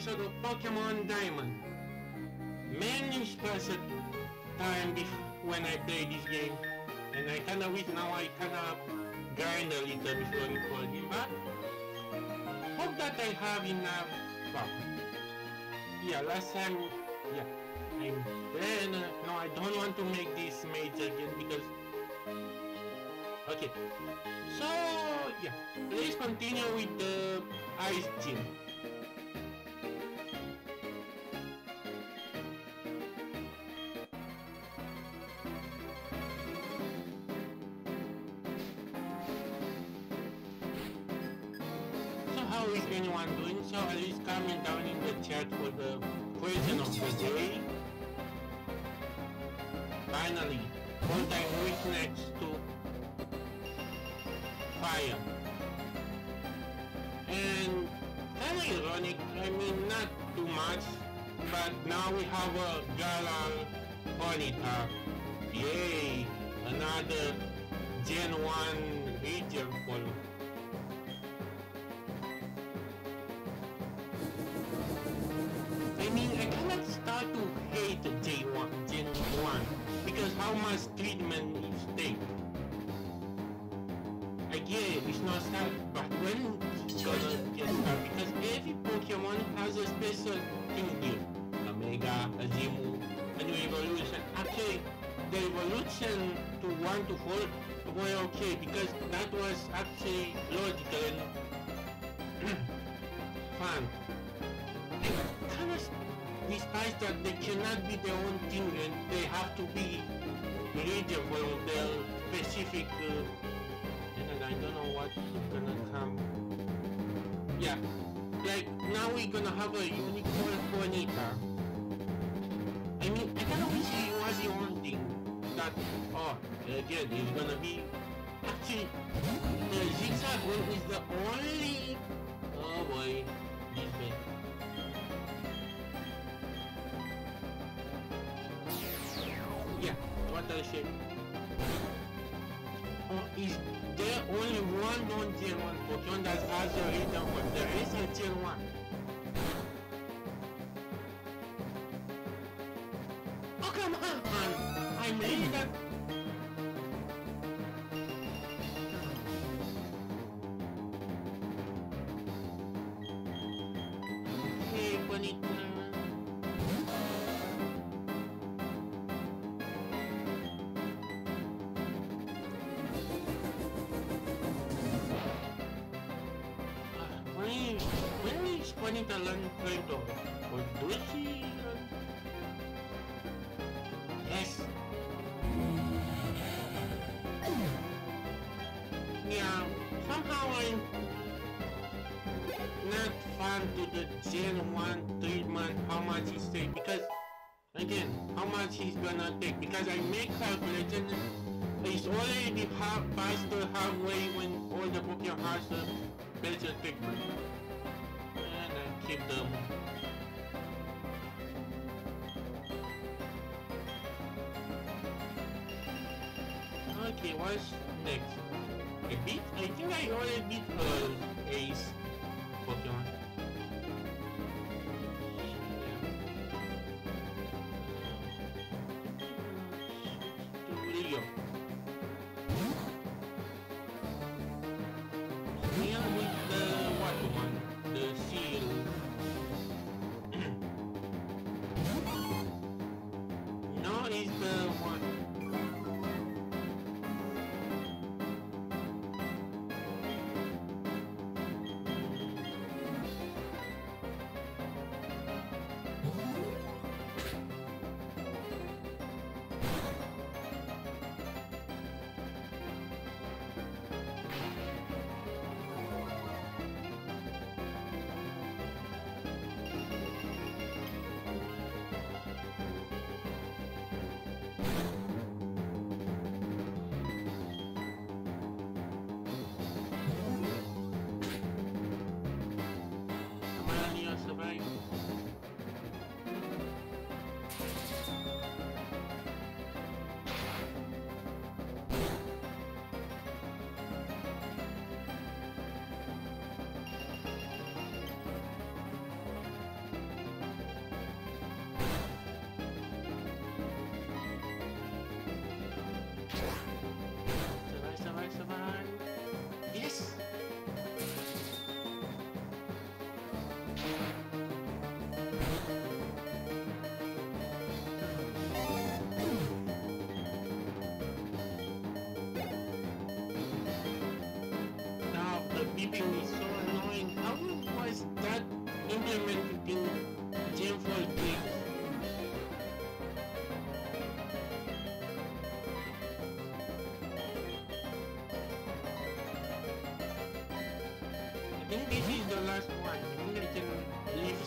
episode of Pokemon Diamond. Many special time when I play this game, and I kinda wish now I kinda grind a little before recording, but hope that I have enough buffer. Yeah, last time, yeah, I'm then, uh, no, I don't want to make this major again because, okay, so, yeah, let's continue with the Ice Gym. So how is anyone doing? So at least comment down in the chat for the question of the day. Finally, what I wish next to fire. And kind of ironic, I mean not too much, but now we have a Galar Ponyta. Yay! Another Gen 1 region. I mean, I cannot start to hate J1, Gen 1 because how much treatment is take. When it's gonna get? Because every Pokemon has a special thing here. Omega, Azimu, a new evolution. Actually, the evolution to 1 to 4 were okay because that was actually logical and fun. Kind of despite that they cannot be their own thing and they have to be region for their specific uh, and I don't know what's gonna. Yeah, like now we're gonna have a unicorn Ponyta. I mean, I kinda wish it was the only thing that, oh, again, it's gonna be, actually, the zigzag one is the only, oh boy, this bit. Yeah, what the shit. Oh, is there non-Gen 1 Pokemon that has? There is a Gen 1. Oh, come on! I'm really that... going to or do? Yes. Yeah, somehow I'm not fan to the Gen 1 treatment, how much it take because again, how much he's gonna take because I make calculation it's already half past the halfway when all the Pokemon has a better treatment. I. Okay, what's next? I beat? I think I already beat her Ace Pokemon. This is the last one. I think I can leave.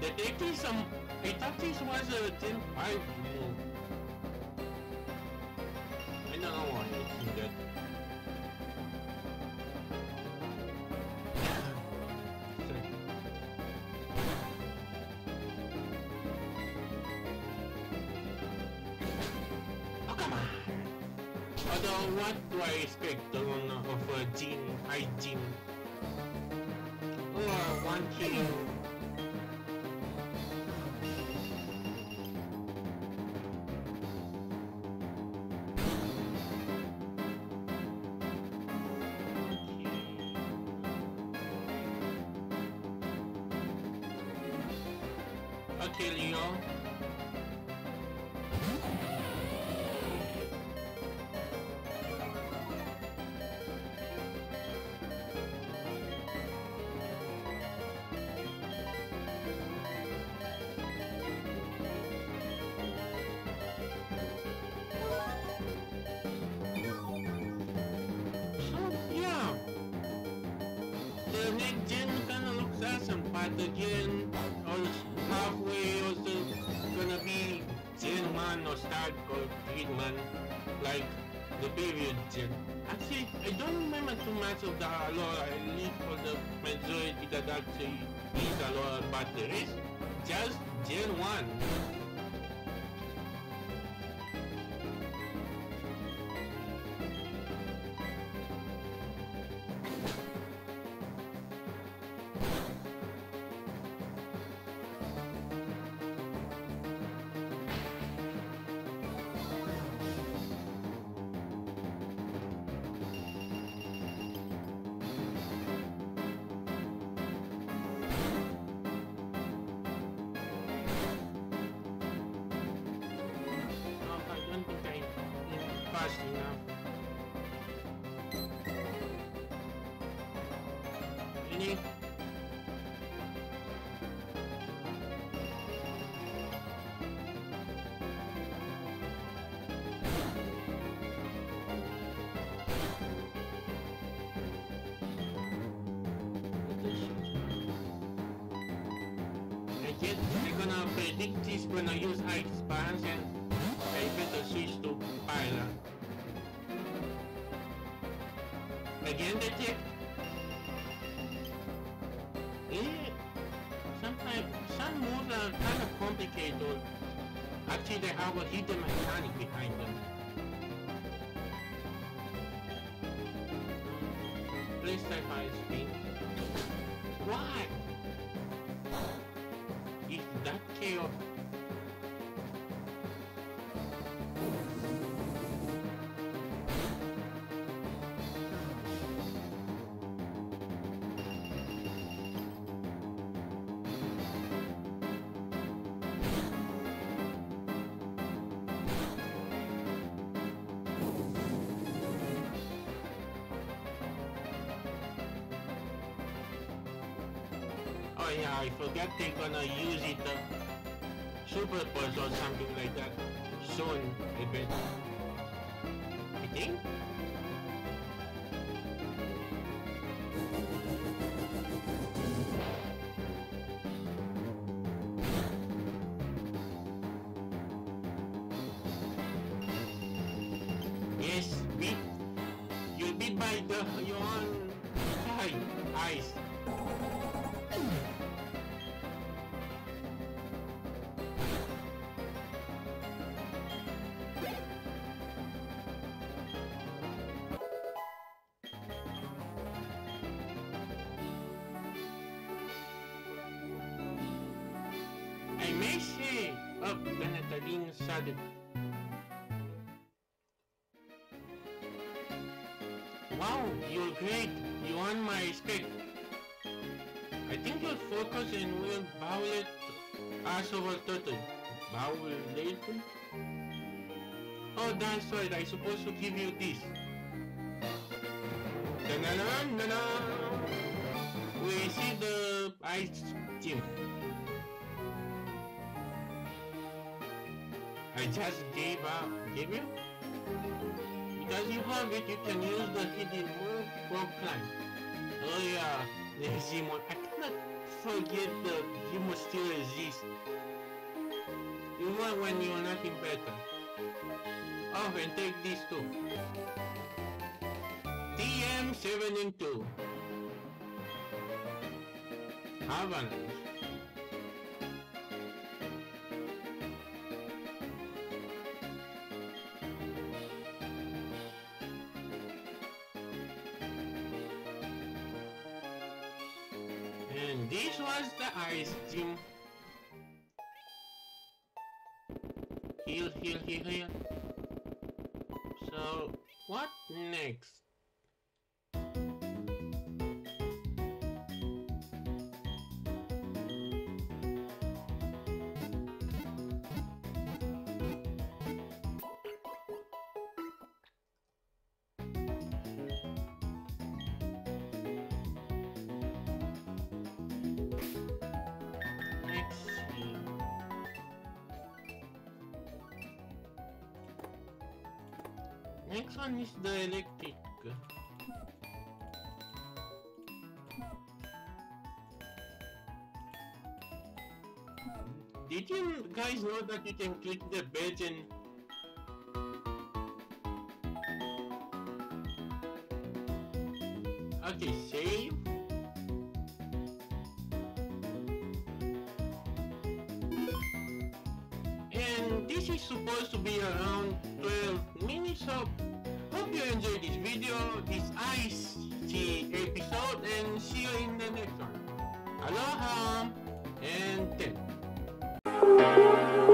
The was a 10 5 Although, what do I expect on, of a uh, oh, I Jin? Or one kill Okay, Leo. But again, also halfway also gonna be Gen 1 or start or treatment like the period gen. Actually, I don't remember too much of the lore, I leave for the majority that actually is a lore, but the eh, rest, just Gen 1. They're gonna predict this gonna use ice spans and better switch to Pyra. Again the tip? Moves are kind of complicated. Actually, they have a hidden mechanic behind them. Please type high speed. Why? Oh yeah, I forgot they're gonna use it uh, super pulse or something like that soon, I bet. I think? Benetadine said. Wow, you're great. You won my respect. I think you'll focus and we'll violate us over turtle. Violated? Oh, that's right. I supposed to give you this. Da-na-na-na-na. We see the ice gym. I just gave up. Gave you? Because you have it, you can use the hidden move for climb. Oh yeah, the Zimon. I cannot forget the Zimon still exists. Even when you're nothing better. Oh, and take this too. TM7 and 2. Avalanche. And this was the ice gym. Heal, heal, heal, heal. So, what next? Next one is the electric. Did you guys know that you can click the badge and This is supposed to be around 12 minutes so hope you enjoyed this video, this ice tea episode and see you in the next one. Aloha and 10.